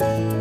Música